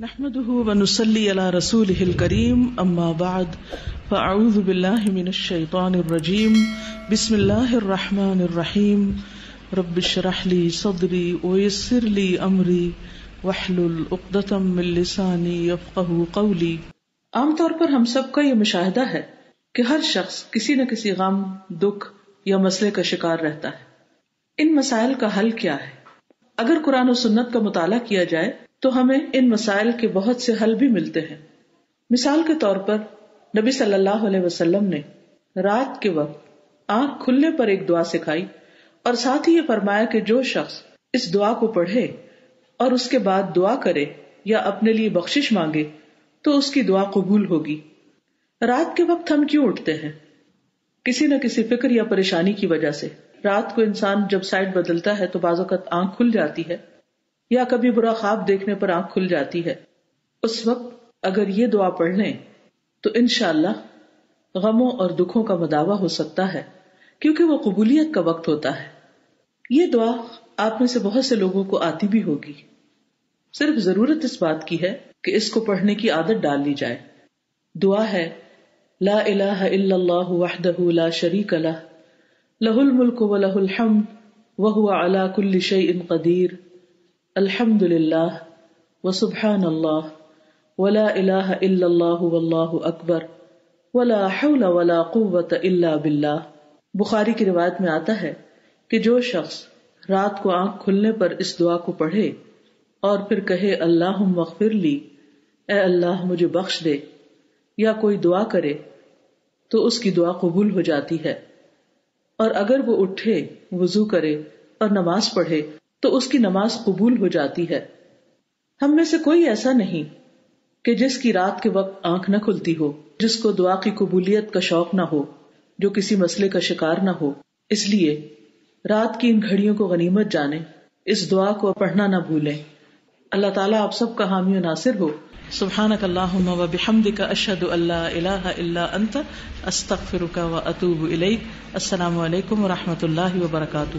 نحمده ونصلي على رسوله الكريم، أما بعد، فأعوذ بالله من الشيطان الرجيم. بسم الله الرحمن الرحيم. رب اشرح لي صدري ويسر لي أمري، واحلل عقدة من لساني يفقه قولي. عام طور پر ہم سب کا یہ مشاہدہ ہے کہ ہر شخص کسی نہ کسی غم، دکھ یا مسئلے کا شکار رہتا ہے۔ ان مسائل کا حل کیا ہے؟ اگر قرآن و سنت کا مطالعہ کیا جائے تو ہمیں ان مسائل کے بہت سے حل بھی ملتے ہیں۔ مثال کے طور پر نبی صلی اللہ علیہ وسلم نے رات کے وقت آنکھ کھلنے پر ایک دعا سکھائی اور ساتھ ہی یہ فرمایا کہ جو شخص اس دعا کو پڑھے اور اس کے بعد دعا کرے یا اپنے لیے بخشش مانگے تو اس کی دعا قبول ہوگی۔ رات کے وقت ہم کیوں اٹھتے ہیں؟ کسی نہ کسی فکر یا پریشانی کی وجہ سے۔ رات کو انسان جب سائڈ بدلتا ہے تو بعض اوقات آنکھ کھل جاتی ہے۔ یا کبھی برا خواب دیکھنے پر آنکھ کھل جاتی ہے۔ اس وقت اگر یہ دعا پڑھ لیں، تو انشاءاللہ اللہ غموں اور دکھوں کا مداوع ہو سکتا ہے، کیونکہ وہ قبولیت کا وقت ہوتا ہے۔ یہ دعا آپ میں سے بہت سے لوگوں کو آتی بھی ہوگی۔ صرف ضرورت اس بات کی ہے کہ اس کو پڑھنے کی عادت ڈال لی جائے۔ دعا ہے، لا الہ الا اللہ وحدہ لا شریک لہ لہ الملک و لہ الحمد وهو على كل شيء قدیر۔ الحمد للہ و سبحان اللہ ولا الہ الا اللہ واللہ اکبر ولا حول ولا قوت الا باللہ۔ بخاری کی روایت میں آتا ہے کہ جو شخص رات کو آنکھ کھلنے پر اس دعا کو پڑھے اور پھر کہے اللہ مغفر لی، اے اللہ مجھے بخش دے یا کوئی دعا کرے تو اس کی دعا قبول ہو جاتی ہے۔ اور اگر وہ اٹھے، وضو کرے اور نماز پڑھے تو اس کی نماز قبول ہو جاتی ہے۔ ہم میں سے کوئی ایسا نہیں کہ جس کی رات کے وقت آنکھ نہ کھلتی ہو، جس کو دعا کی قبولیت کا شوق نہ ہو، جو کسی مسئلے کا شکار نہ ہو۔ اس لیے رات کی ان گھڑیوں کو غنیمت جانے اس دعا کو پڑھنا نہ بھولیں۔ اللہ تعالیٰ آپ سب کا حامی و ناصر ہو۔ سبحانک اللہم و بحمدک، اشہد اللہ الہ الا انت، استغفرک و اتوب الیک۔ السلام علیکم و رحمۃ اللہ وبرکاتہ۔